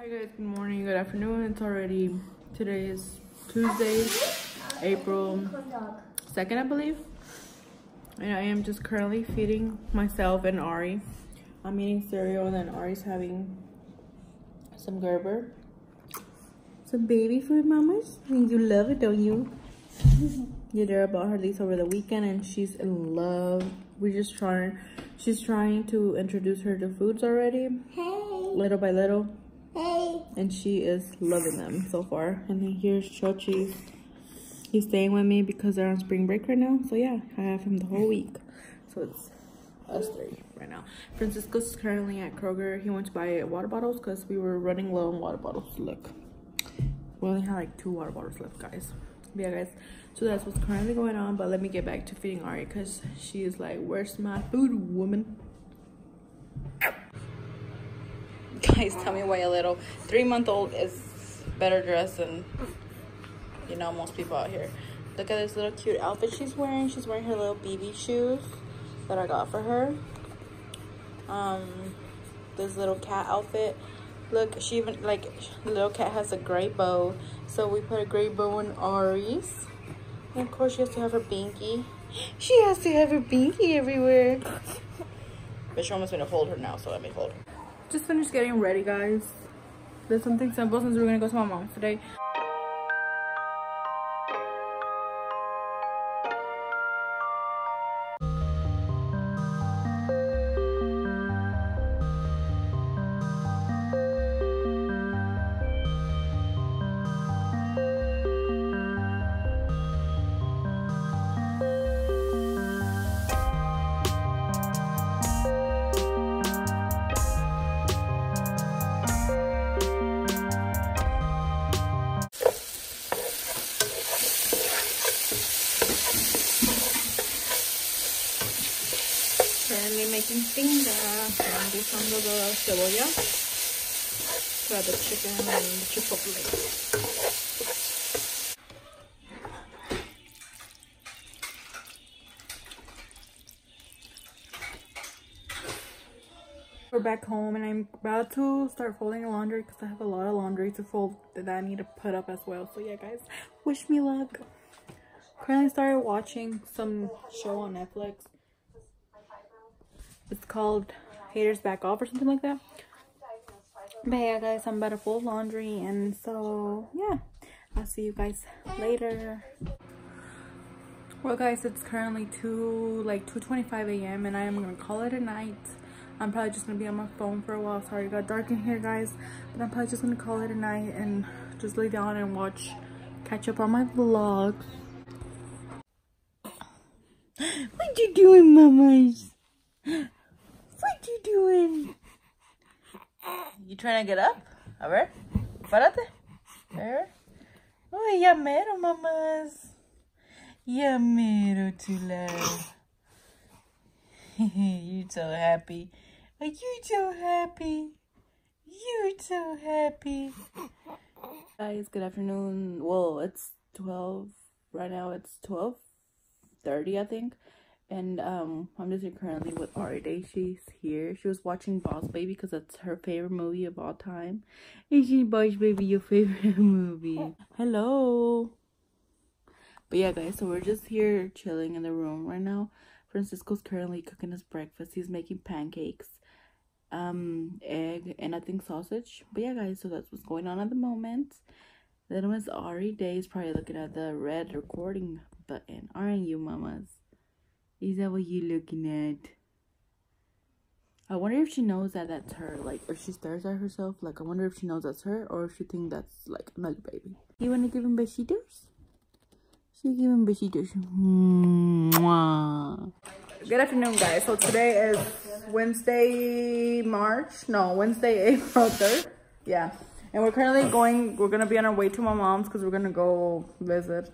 Hi guys, good morning, good afternoon. It's already, today is Tuesday, April 2nd, I believe. And I am just currently feeding myself and Ari. I'm eating cereal and then Ari's having some Gerber. Some baby food, mamas. You love it, don't you? yeah, there bought her these over the weekend and she's in love. We're just trying, she's trying to introduce her to foods already. Hey. Little by little Hey. and she is loving them so far. And then here's Chochi. He's staying with me because they're on spring break right now. So yeah, I have him the whole week. So it's us three right now. Francisco's currently at Kroger. He went to buy water bottles because we were running low on water bottles. Look, we only had like two water bottles left, guys. Yeah, guys. So that's what's currently going on. But let me get back to feeding Ari because she is like, "Where's my food, woman?" guys tell me why a little. Three month old is better dressed than you know most people out here. Look at this little cute outfit she's wearing. She's wearing her little bb shoes that i got for her. Um this little cat outfit. Look she even like little cat has a gray bow. So we put a gray bow on ari's. And of course she has to have her binky. She has to have her binky everywhere. But she almost to hold her now so let me hold her just finished getting ready guys. There's something simple since we're gonna go to my mom's today usando the cebolla to add the chicken and the chipotle We're back home and I'm about to start folding the laundry because I have a lot of laundry to fold that I need to put up as well. So yeah guys, wish me luck. Currently started watching some show on Netflix. It's called Haters Back Off or something like that. But yeah guys, I'm about to fold laundry and so yeah. I'll see you guys later. Well guys, it's currently 2 like 2:25 a.m. and I am gonna call it a night. I'm probably just gonna be on my phone for a while. Sorry, it got dark in here, guys. But I'm probably just gonna call it a night and just lay down and watch, catch up on my vlogs. What you doing, mamas? You doing? You trying to get up? A ver, párate. A ver. Ya mero, mamás. Ya mero, chula. You're so happy. Are you so happy? You're so happy. Guys, good afternoon. Well, it's 12. Right now it's 12.30, I think. And um, I'm just here currently with Ari Day. She's here. She was watching Boss Baby because that's her favorite movie of all time. Is she Boss Baby your favorite movie? Hello. But yeah, guys, so we're just here chilling in the room right now. Francisco's currently cooking his breakfast. He's making pancakes, um, egg, and I think sausage. But yeah, guys, so that's what's going on at the moment. Then Miss Ari Day is probably looking at the red recording button. Aren't you, mamas? Is that what you looking at? I wonder if she knows that that's her, like, or she stares at herself. Like, I wonder if she knows that's her, or if she thinks that's, like, another baby. You want to give him besitos? She give him besitos. Mwah. Good afternoon, guys. So today is Wednesday, March. No, Wednesday, April 3rd. Yeah. And we're currently going, we're going to be on our way to my mom's because we're going to go visit.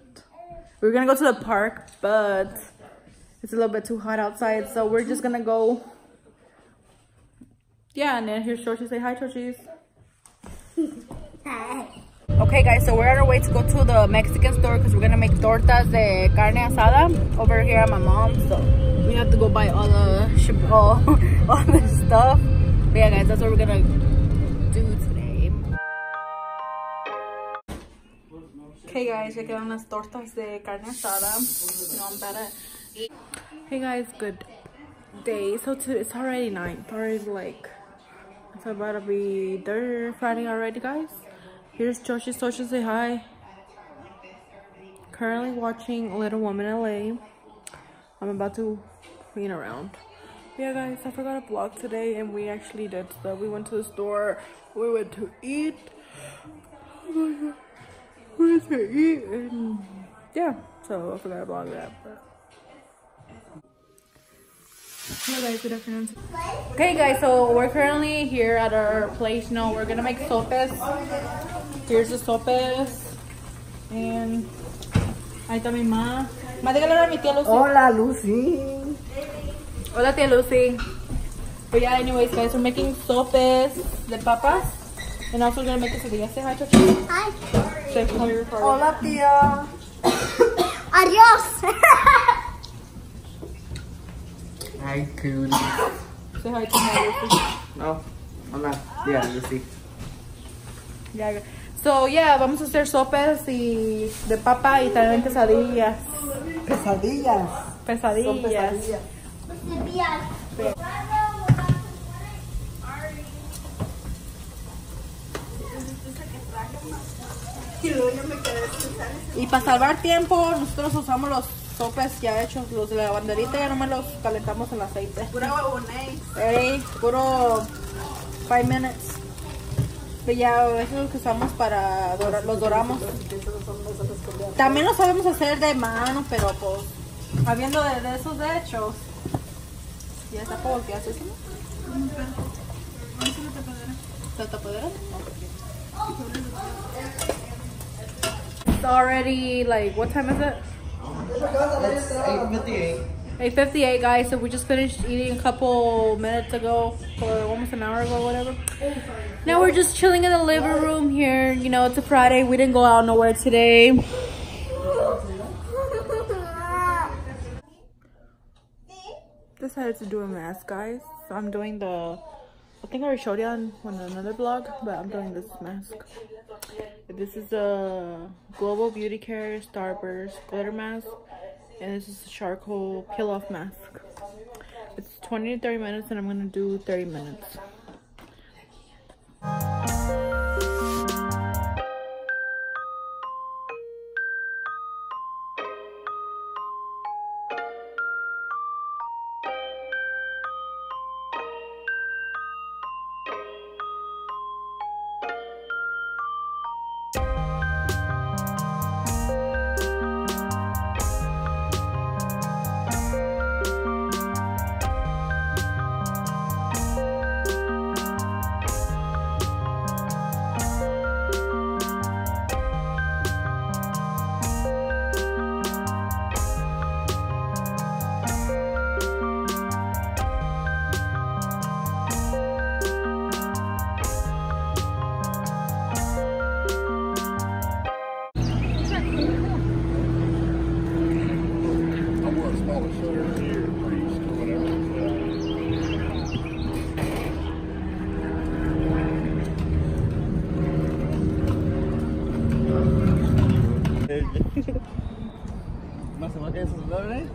We're going to go to the park, but it's a little bit too hot outside. So we're just gonna go. Yeah, and then here's Chochi. Say hi, Chochis. Okay guys, so we're on our way to go to the Mexican store because we're gonna make tortas de carne asada over here at my mom's. So we have to go buy all the all, all the stuff. But yeah guys, that's what we're gonna do today. Okay guys, We're gonna las tortas de carne asada. You know, I'm Hey guys, good day. So to, it's already night. It's already like it's about to be third Friday already, guys. Here's Joshi. Joshi, say hi. Currently watching Little Woman LA. I'm about to clean around. Yeah, guys, I forgot to vlog today, and we actually did stuff. We went to the store. We went to eat. we went to eat, and yeah. So I forgot to vlog that. But. Hello guys, good afternoon. Okay guys, so we're currently here at our place. No, we're gonna make sopes. Here's the sopes. And ahí está mi mamá. Ma, dígale a mi tía Lucy. Hola, Lucy. Hola tía Lucy. But yeah, anyways guys, we're making sopes de papas. And also we're gonna make quesadillas. Say hi, Chachi. Hi. Say hi, Ricardo. Hola, tía. Adiós. Hi, cootie. Say hi to my Lucy. No, I'm not. Yeah, Lucy. Yeah. So yeah, vamos a hacer sopes y de papa y también quesadillas. Son Pesadillas. pesadillas. Y para salvar tiempo, nosotros usamos los sopes ya hechos, los de la banderita, ya nomás los calentamos en aceite. Pura Ey, puro 5 minutes. Ya, es lo que usamos para dorar, los doramos. También lo sabemos hacer de mano, pero pues, habiendo de, de esos hechos. Ya está por que haces, ¿no? ¿La tapadera? It's already like what time is it? It's 8.58. 8:58, guys. So we just finished eating a couple minutes ago, or almost an hour ago, whatever. Now we're just chilling in the living room here. You know, it's a Friday. We didn't go out nowhere today. Decided to do a mask, guys. So I'm doing the. I think I already showed you on, on another vlog, but I'm doing this mask. This is a Global Beauty Care Starburst glitter mask, and this is a charcoal peel off mask. It's 20 to 30 minutes, and I'm gonna do 30 minutes. ¿No se va a celular, eh?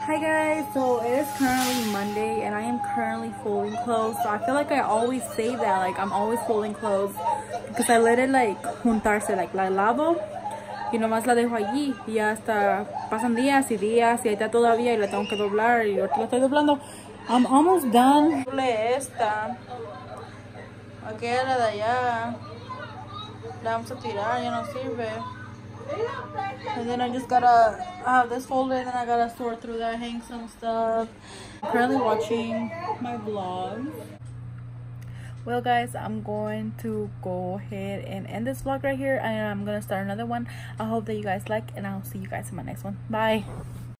Hi guys, so it is currently Monday and I am currently folding clothes. So I feel like I always say that, like I'm always folding clothes because I let it like juntarse, like la lavo y nomás la dejo allí y hasta pasan días y días y ahí está todavía y la tengo que doblar y ahorita la estoy doblando. I'm almost done. Esta. Aquella la de allá. La vamos a tirar, ya no sirve. And then I just gotta have this folder and then I gotta sort through that, hang some stuff. I'm currently watching my vlog. Well guys, I'm going to go ahead and end this vlog right here and I'm gonna start another one. I hope that you guys like and I'll see you guys in my next one. Bye.